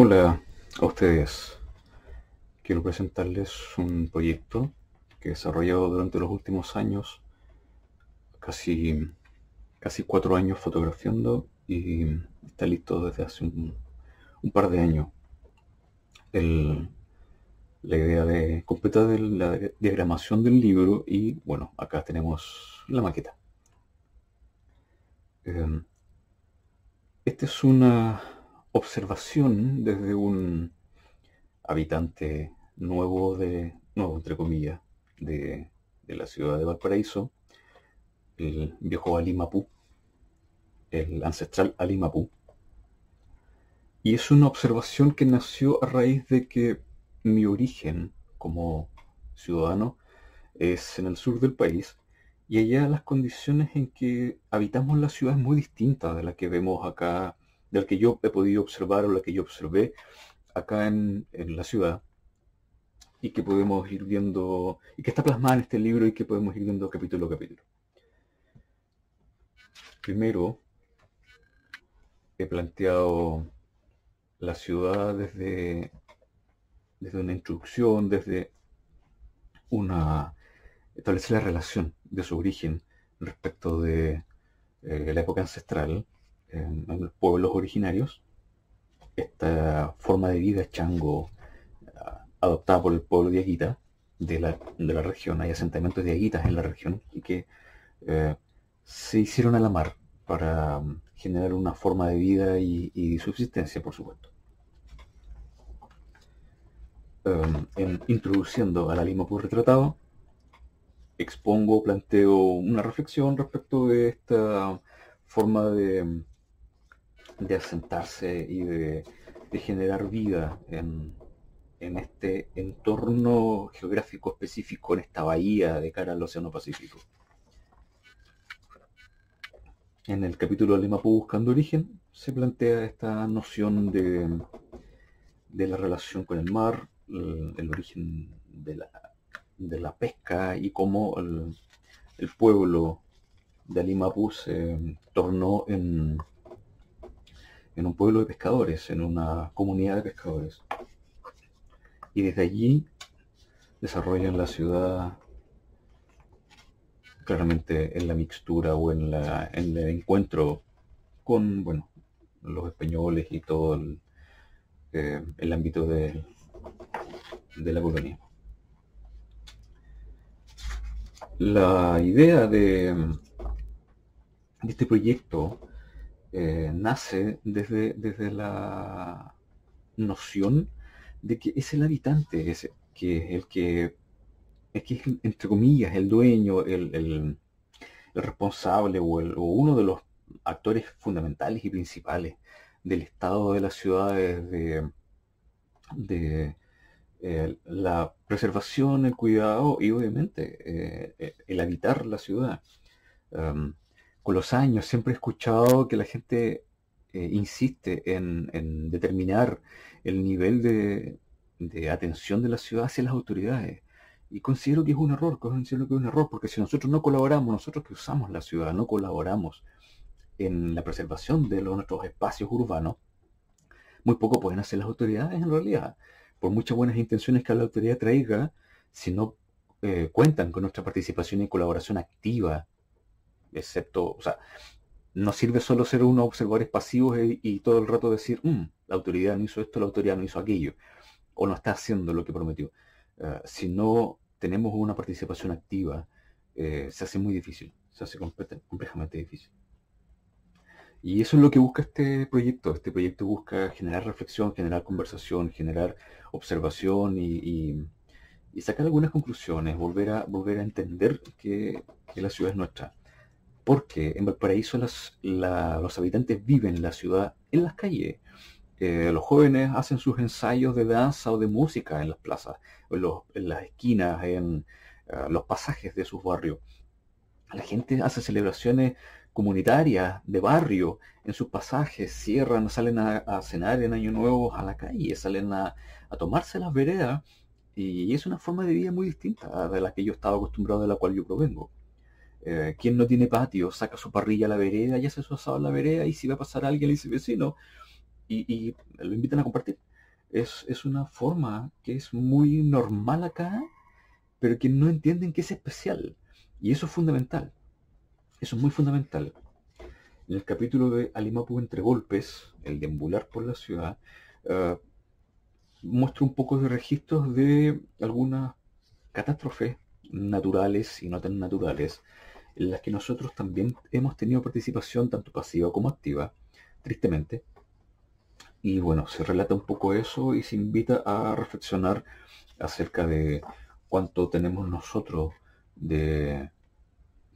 Hola a ustedes. Quiero presentarles un proyecto que he desarrollado durante los últimos años, casi, casi cuatro años fotografiando y está listo desde hace un, par de años. La idea de completar la diagramación del libro y bueno, acá tenemos la maqueta. Eh, esta es una observación desde un habitante nuevo de, nuevo entre comillas, de, de la ciudad de Valparaíso, el viejo Alimapú, el ancestral Alimapú. Y es una observación que nació a raíz de que mi origen como ciudadano es en el sur del país y allá las condiciones en que habitamos la ciudad es muy distinta de la que vemos acá, de la que yo he podido observar o la que yo observé acá en, en la ciudad y que podemos ir viendo, y que está plasmada en este libro y que podemos ir viendo capítulo a capítulo. Primero, he planteado la ciudad desde desde una introducción, desde una establecer la relación de su origen respecto de eh, la época ancestral en, los pueblos originarios, esta forma de vida chango adoptada por el pueblo de Aguita de la, de la región, hay asentamientos de Aguitas en la región y que eh, se hicieron a la mar para um, generar una forma de vida y, subsistencia, por supuesto. Em, en introduciendo al Alimapú retratado, expongo, planteo una reflexión respecto de esta forma de, de asentarse y de, generar vida en, en, este entorno geográfico específico, en esta bahía de cara al Océano Pacífico. En el capítulo Alimapú Buscando Origen se plantea esta noción de, de la relación con el mar, el, origen de la, de la, pesca y cómo el, pueblo de Alimapu se tornó en, en un pueblo de pescadores, en una comunidad de pescadores. Y desde allí desarrollan la ciudad claramente en la mixtura o en, el encuentro con bueno, los españoles y todo el, eh, el ámbito de la colonia. La idea de, este proyecto eh, nace desde, desde la noción de que es el habitante es, que el que es que entre comillas el dueño, el, responsable o, uno de los actores fundamentales y principales del estado de las ciudades, de, de eh, la preservación, el cuidado y obviamente eh, el habitar la ciudad. Con los años siempre he escuchado que la gente insiste en, determinar el nivel de, atención de la ciudad hacia las autoridades. Y considero que es un error, considero que es un error, porque si nosotros no colaboramos, nosotros que usamos la ciudad, no colaboramos en la preservación de nuestros espacios urbanos, muy poco pueden hacer las autoridades en realidad por muchas buenas intenciones que la autoridad traiga, si no eh, cuentan con nuestra participación y colaboración activa, excepto, o sea, no sirve solo ser unos observadores pasivos y, todo el rato decir, mm, la autoridad no hizo esto, la autoridad no hizo aquello, o no está haciendo lo que prometió. Eh, si no tenemos una participación activa, eh, se hace muy difícil, se hace completamente difícil. Y eso es lo que busca este proyecto. Este proyecto busca generar reflexión, generar conversación, generar observación y, sacar algunas conclusiones, volver a, volver a entender que, la ciudad es nuestra. Porque en Valparaíso los habitantes viven en la ciudad, en las calles. Eh, los jóvenes hacen sus ensayos de danza o de música en las plazas, en, las esquinas, en eh, los pasajes de sus barrios. La gente hace celebraciones comunitarias de barrio en sus pasajes, cierran, salen a, cenar en Año Nuevo a la calle, salen a, tomarse las veredas y es una forma de vida muy distinta de la que yo estaba acostumbrado, de la cual yo provengo. Eh, quien no tiene patio saca su parrilla a la vereda y hace su asado a la vereda y si va a pasar alguien le dice vecino y, lo invitan a compartir. es, es una forma que es muy normal acá, pero que no entienden que es especial. Y eso es fundamental. Eso es muy fundamental. En el capítulo de Alimapu entre golpes, el deambular por la ciudad, uh, muestra un poco de registros de algunas catástrofes naturales y no tan naturales, en las que nosotros también hemos tenido participación, tanto pasiva como activa, tristemente. Y bueno, se relata un poco eso y se invita a reflexionar acerca de cuánto tenemos nosotros de,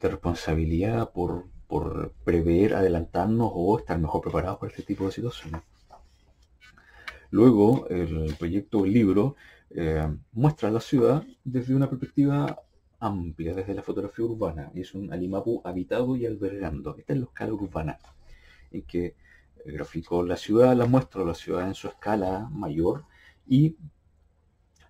responsabilidad por, por prever, adelantarnos o estar mejor preparados para este tipo de situaciones. Luego, el proyecto el libro eh, muestra la ciudad desde una perspectiva amplia, desde la fotografía urbana, y es un Alimapu habitado y albergando. Esta es la escala urbana, en que graficó la ciudad, la muestro la ciudad en su escala mayor y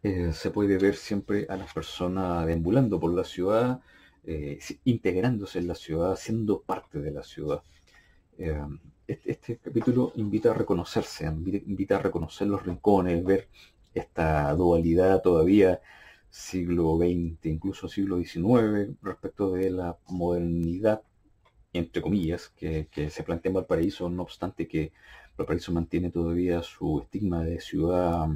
eh, se puede ver siempre a las personas deambulando por la ciudad, eh, integrándose en la ciudad, siendo parte de la ciudad. Eh, este, este, capítulo invita a reconocerse, invita a reconocer los rincones, ver esta dualidad todavía siglo XX, incluso siglo XIX, respecto de la modernidad, entre comillas, que, se plantea en Valparaíso, no obstante que Valparaíso mantiene todavía su estigma de ciudad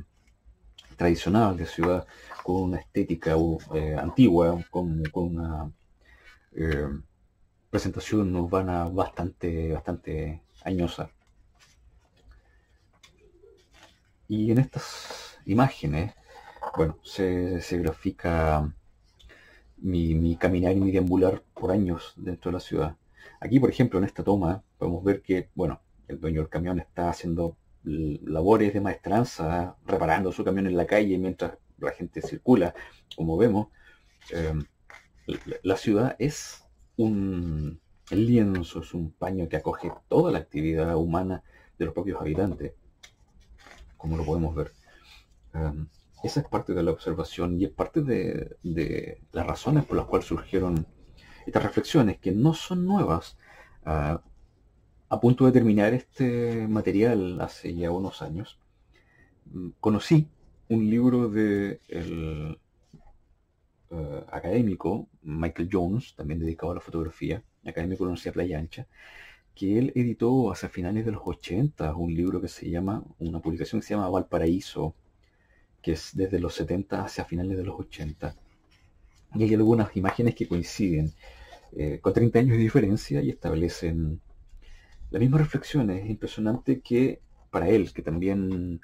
tradicional, de ciudad con una estética eh, antigua, con, una eh, presentación urbana bastante, bastante añosa. Y en estas imágenes, bueno, se, grafica mi, mi, caminar y mi deambular por años dentro de la ciudad. Aquí, por ejemplo, en esta toma, podemos ver que, bueno, el dueño del camión está haciendo labores de maestranza, reparando su camión en la calle mientras la gente circula, como vemos. Eh, la ciudad es un, lienzo es un paño que acoge toda la actividad humana de los propios habitantes, como lo podemos ver. Um, esa es parte de la observación y es parte de, las razones por las cuales surgieron estas reflexiones, que no son nuevas. Uh, a punto de terminar este material hace ya unos años, mm, conocí un libro de el, uh, académico Michael Jones, también dedicado a la fotografía, académico de la Universidad Playa Ancha, que él editó hacia finales de los 80 un libro que se llama, una publicación que se llama Valparaíso, que es desde los 70 hacia finales de los 80. Y hay algunas imágenes que coinciden eh, con 30 años de diferencia y establecen las mismas reflexiones. Es impresionante que para él, que también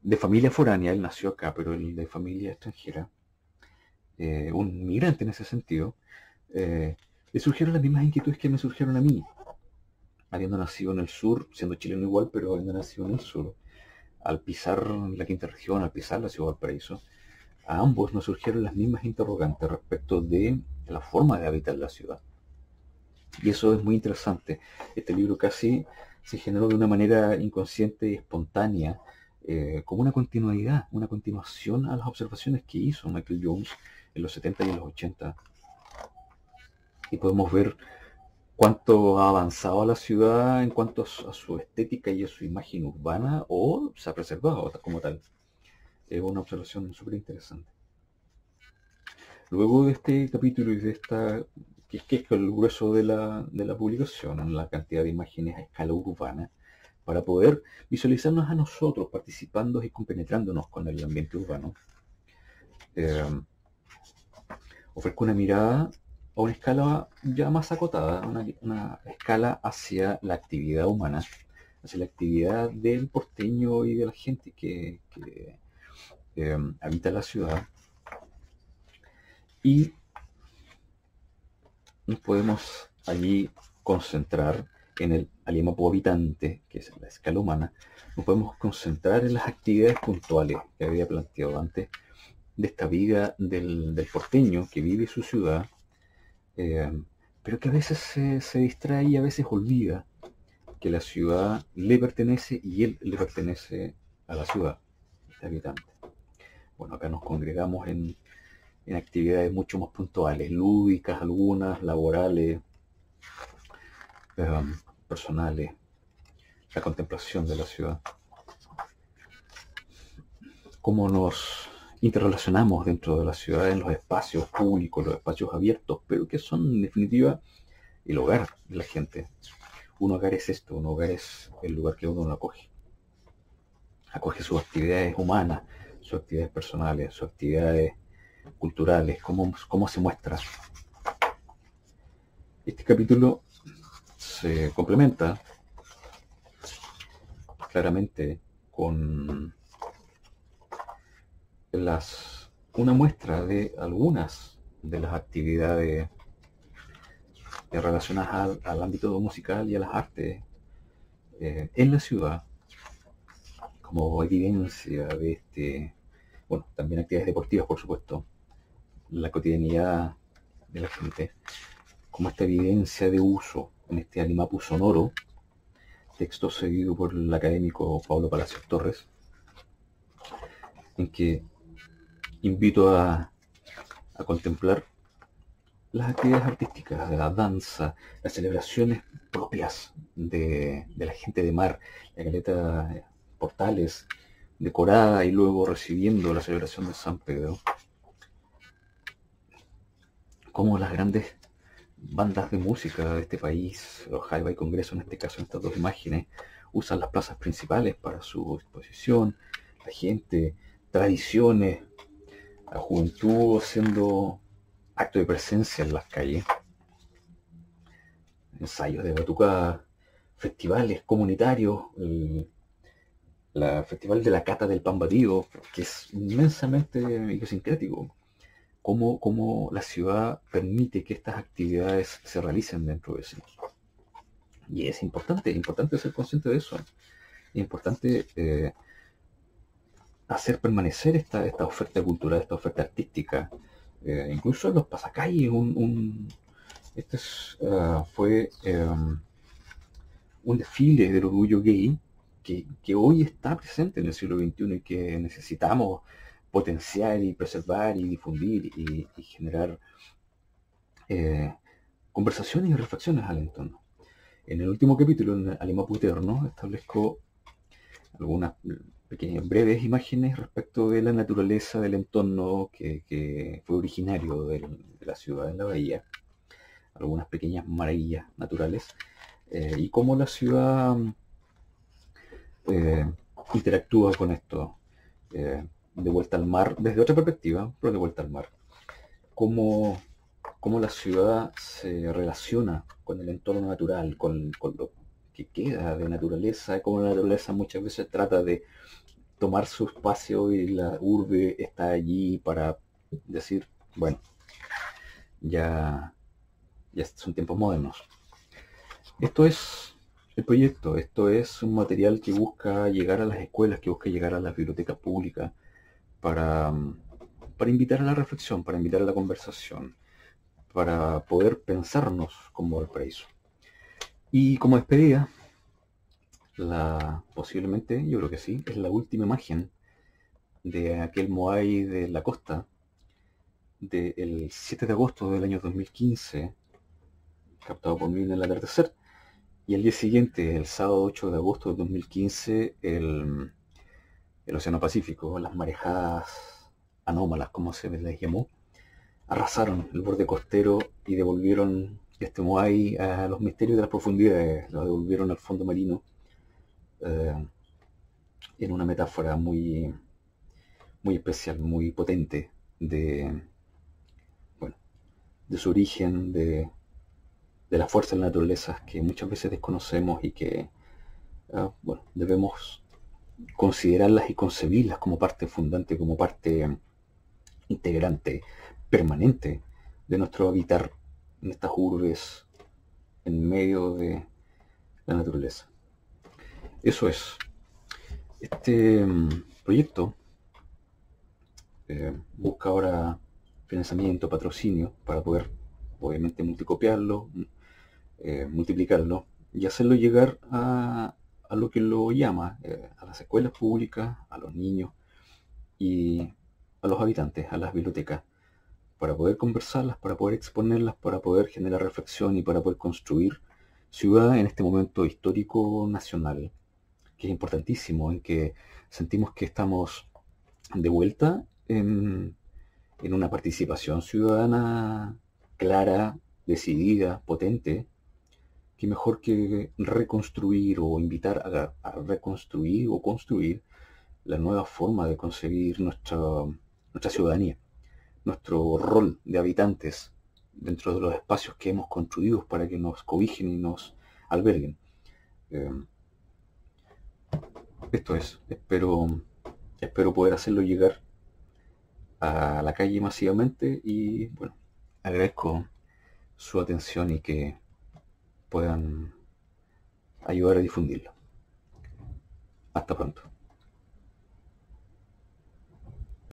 de familia foránea, él nació acá, pero él de familia extranjera, eh, un migrante en ese sentido, eh, le surgieron las mismas inquietudes que me surgieron a mí, habiendo nacido en el sur, siendo chileno igual, pero habiendo nacido en el sur. Al pisar la quinta región, al pisar la ciudad del paraíso, a ambos nos surgieron las mismas interrogantes respecto de la forma de habitar la ciudad. Y eso es muy interesante. Este libro casi se generó de una manera inconsciente y espontánea, eh, como una continuidad, una continuación a las observaciones que hizo Michael Jones en los 70 y en los 80 y podemos ver cuánto ha avanzado la ciudad en cuanto a su estética y a su imagen urbana o se ha preservado como tal. Es una observación súper interesante. Luego de este capítulo y de esta, que, es el grueso de la, de la publicación, la cantidad de imágenes a escala urbana, para poder visualizarnos a nosotros participando y compenetrándonos con el ambiente urbano. Eh, ofrezco una mirada a una escala ya más acotada, una, escala hacia la actividad humana, hacia la actividad del porteño y de la gente que, em, habita la ciudad. Y nos podemos allí concentrar en el alimapo habitante, que es la escala humana, nos podemos concentrar en las actividades puntuales que había planteado antes de esta vida del, del porteño que vive su ciudad eh, pero que a veces se, distrae y a veces olvida que la ciudad le pertenece y él le pertenece a la ciudad, este habitante. Bueno, acá nos congregamos en, actividades mucho más puntuales, lúdicas algunas, laborales, eh, personales, la contemplación de la ciudad. cómo nos interrelacionamos dentro de la ciudad en los espacios públicos, los espacios abiertos, pero que son en definitiva el hogar de la gente. Un hogar es esto, un hogar es el lugar que uno acoge. Acoge sus actividades humanas, sus actividades personales, sus actividades culturales, cómo, cómo se muestra. Este capítulo se complementa claramente con las, una muestra de algunas de las actividades relacionadas al, ámbito musical y a las artes eh, en la ciudad como evidencia de este, bueno, también actividades deportivas, por supuesto, la cotidianidad de la gente, como esta evidencia de uso en este animapu sonoro, texto seguido por el académico Pablo Palacios Torres, en que invito a, contemplar las actividades artísticas, la danza, las celebraciones propias de, la gente de mar, la caleta Portales, decorada y luego recibiendo la celebración de San Pedro. Como las grandes bandas de música de este país, los Jaiba y Congreso en este caso, en estas dos imágenes, usan las plazas principales para su exposición, la gente, tradiciones, la juventud haciendo acto de presencia en las calles, ensayos de batucada, festivales comunitarios, el, Festival de la Cata del Pan Batido, que es inmensamente idiosincrático cómo, la ciudad permite que estas actividades se realicen dentro de sí. Y es importante, es importante ser consciente de eso. Es importante eh, hacer permanecer esta, esta oferta cultural, esta oferta artística. Eh, incluso en los pasacalles, un, este ah, fue em, un desfile del orgullo gay que, que, hoy está presente en el siglo XXI y que necesitamos potenciar y preservar y difundir y, generar eh, conversaciones y reflexiones al entorno. En el último capítulo, en Alima Puterno, establezco algunas pequeñas breves imágenes respecto de la naturaleza del entorno que, fue originario de, la ciudad en la bahía, algunas pequeñas maravillas naturales, eh, y cómo la ciudad eh, interactúa con esto de vuelta al mar, desde otra perspectiva, pero de vuelta al mar. Cómo, cómo la ciudad se relaciona con el entorno natural, con, lo que queda de naturaleza, cómo la naturaleza muchas veces trata de tomar su espacio y la urbe está allí para decir, bueno, ya, ya son tiempos modernos. Esto es el proyecto, esto es un material que busca llegar a las escuelas, que busca llegar a las bibliotecas públicas, para, para invitar a la reflexión, para invitar a la conversación, para poder pensarnos como el paraíso. Y como despedida, la, posiblemente, yo creo que sí, es la última imagen de aquel Moai de la costa del 7 de agosto del año 2015, captado por mí en el atardecer, y el día siguiente, el sábado 8 de agosto de 2015, el, el Océano Pacífico, las marejadas anómalas, como se les llamó, arrasaron el borde costero y devolvieron este Moai a los misterios de las profundidades, lo devolvieron al fondo marino eh, en una metáfora muy, muy especial, muy potente de, bueno, de su origen, de, de las fuerzas de la naturaleza que muchas veces desconocemos y que eh, bueno, debemos considerarlas y concebirlas como parte fundante, como parte integrante, permanente de nuestro habitar en estas urbes en medio de la naturaleza. Eso es. Este mm, proyecto eh, busca ahora financiamiento, patrocinio, para poder obviamente multicopiarlo, mm, eh, multiplicarlo y hacerlo llegar a, a lo que lo llama, eh, a las escuelas públicas, a los niños y a los habitantes, a las bibliotecas, para poder conversarlas, para poder exponerlas, para poder generar reflexión y para poder construir ciudad en este momento histórico nacional, que es importantísimo, en que sentimos que estamos de vuelta en, en una participación ciudadana clara, decidida, potente, que mejor que reconstruir o invitar a, reconstruir o construir la nueva forma de concebir nuestra, nuestra ciudadanía, nuestro rol de habitantes dentro de los espacios que hemos construido para que nos cobijen y nos alberguen. Eh, esto es, espero, espero poder hacerlo llegar a la calle masivamente y bueno, agradezco su atención y que puedan ayudar a difundirlo. Hasta pronto.